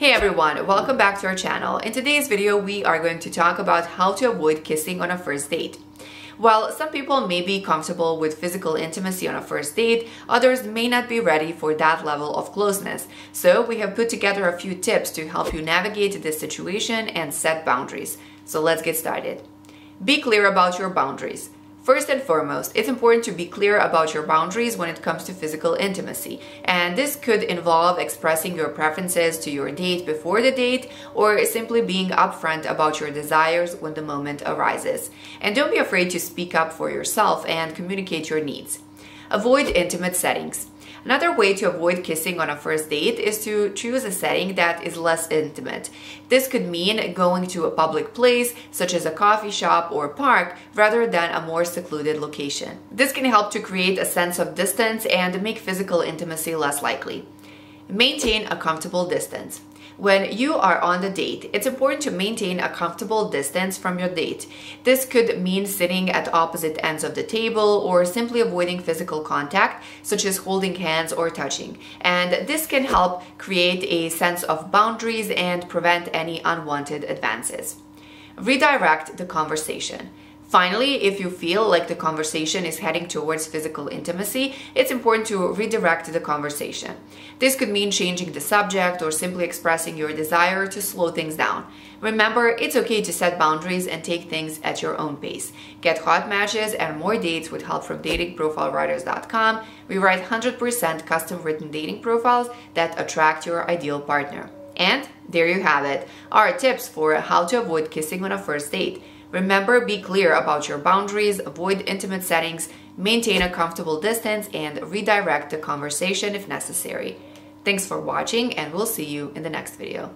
Hey everyone, welcome back to our channel. In today's video, we are going to talk about how to avoid kissing on a first date. While some people may be comfortable with physical intimacy on a first date, others may not be ready for that level of closeness. So we have put together a few tips to help you navigate this situation and set boundaries. So let's get started. Be clear about your boundaries. First and foremost, it's important to be clear about your boundaries when it comes to physical intimacy. And this could involve expressing your preferences to your date before the date or simply being upfront about your desires when the moment arises. And don't be afraid to speak up for yourself and communicate your needs. Avoid intimate settings. Another way to avoid kissing on a first date is to choose a setting that is less intimate. This could mean going to a public place, such as a coffee shop or park, rather than a more secluded location. This can help to create a sense of distance and make physical intimacy less likely. Maintain a comfortable distance. When you are on the date, it's important to maintain a comfortable distance from your date. This could mean sitting at opposite ends of the table or simply avoiding physical contact, such as holding hands or touching. And this can help create a sense of boundaries and prevent any unwanted advances. Redirect the conversation. Finally, if you feel like the conversation is heading towards physical intimacy, it's important to redirect the conversation. This could mean changing the subject or simply expressing your desire to slow things down. Remember, it's okay to set boundaries and take things at your own pace. Get hot matches and more dates with help from datingprofilewriters.com. We write 100% custom written dating profiles that attract your ideal partner. And there you have it, our tips for how to avoid kissing on a first date. Remember, be clear about your boundaries, avoid intimate settings, maintain a comfortable distance, and redirect the conversation if necessary. Thanks for watching, and we'll see you in the next video.